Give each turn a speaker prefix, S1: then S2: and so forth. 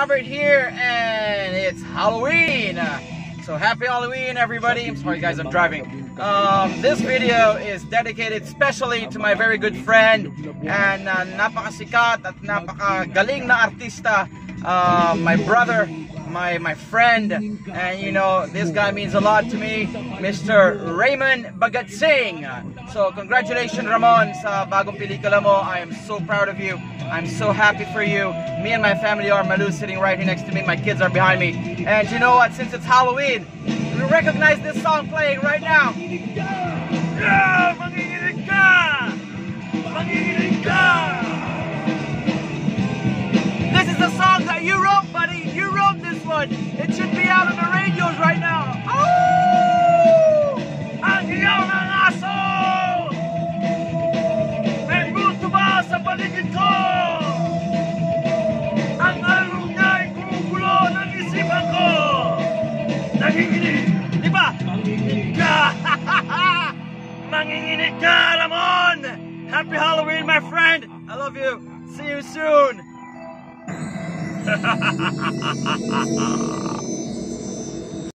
S1: Robert here, and it's Halloween. So happy Halloween, everybody. I'm sorry, guys, I'm driving. Um, this video is dedicated especially to my very good friend and uh, napakasikat at napakagaling na artista, uh, my brother, my my friend, and you know this guy means a lot to me, Mr. Raymond Bagatsing. So congratulations, Ramon, sa bagong pelikula mo. I am so proud of you. I'm so happy for you. Me and my family are Malu sitting right here next to me. My kids are behind me. And you know what? Since it's Halloween, we recognize this song playing right now.
S2: Nanginginig! Di ba? Manginginig ka! Manginginig ka, Ramon! Happy Halloween, my friend!
S1: I love you. See you soon.